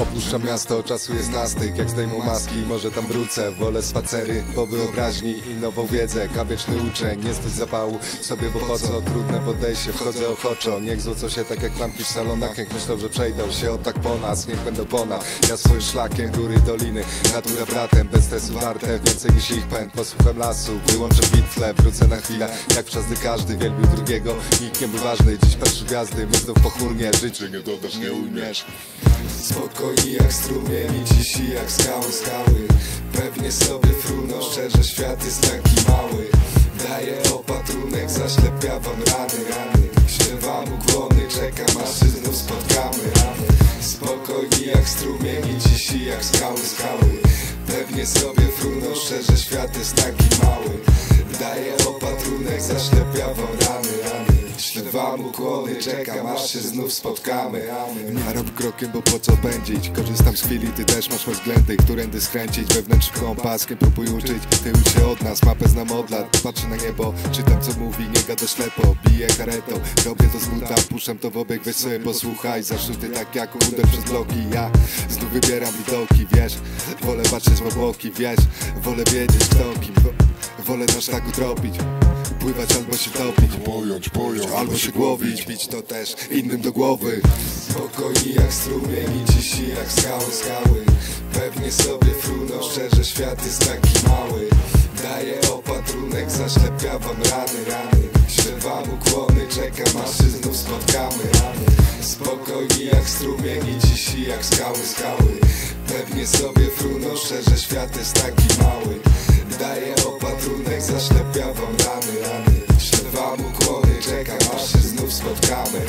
Opuszczam miasto, czasu jest nastyk Jak zdejmą maski, może tam wrócę Wolę spacery po wyobraźni i nową wiedzę. Kawieczny uczeń, nie stać zapału. Sobie bo po co, trudne podejście Wchodzę ochoczo, niech złocą się tak jak klamki w salonach. Niech myślą, że przejdą się o tak po nas. Niech będą ponad, ja swoim szlakiem Góry, doliny, natura bratem Bez stresu warte, więcej niż ich pęd. Posłucham lasu, wyłączę bitwę. Wrócę na chwilę, jak w czas gdy każdy Wielbił drugiego, nikt nie był ważny Dziś patrzy gwiazdy, my znów pochmurnie Życie nie dodasz, nie ujmiesz Spokojni jak strumień i cisi jak skały, skały. Pewnie sobie fruną, szczerze świat jest taki mały. Daję opatrunek, zaślepia wam rany, rany. Śpiewam ukłony, czekam aż się znów spotkamy. Spokojni jak strumień i cisi jak skały, skały. Pewnie sobie fruną, szczerze świat jest taki mały. Daję opatrunek, zaślepia wam rany, rany Śpiewam ukłony, czekam aż się znów spotkamy. Ja robię krokiem, bo po co pędzić? Korzystam z chwili, ty też masz względy Którędy skręcić, wewnętrznym kompaskiem Próbuj uczyć, ty ucz się od nas Mapę znam od lat, patrzę na niebo Czytam co mówi, nie gada ślepo. Biję karetą, robię to z buta Puszczam to w obieg, weź sobie posłuchaj. Zaszuty tak jak uder przez bloki. Ja znów wybieram widoki, wiesz. Wolę patrzeć w obłoki, wiesz. Wolę wiedzieć kto kim Wolę na szlaku tropić Pływać albo się topić. Pojąć, pojąć. Albo się głowić, bić to też innym do głowy. Spokojni jak strumień i cisi jak skały, skały. Pewnie sobie fruną, szczerze świat jest taki mały. Daję opatrunek, zaślepia wam rany, rany. Śpiewam ukłony, czekam aż się znów spotkamy Spokojni jak strumień i cisi jak skały, skały. Pewnie sobie fruną, szczerze świat jest taki mały. Daję opatrunek, zaślepia wam rany, rany. Śpiewam ukłony, czekam aż się znów spotkamy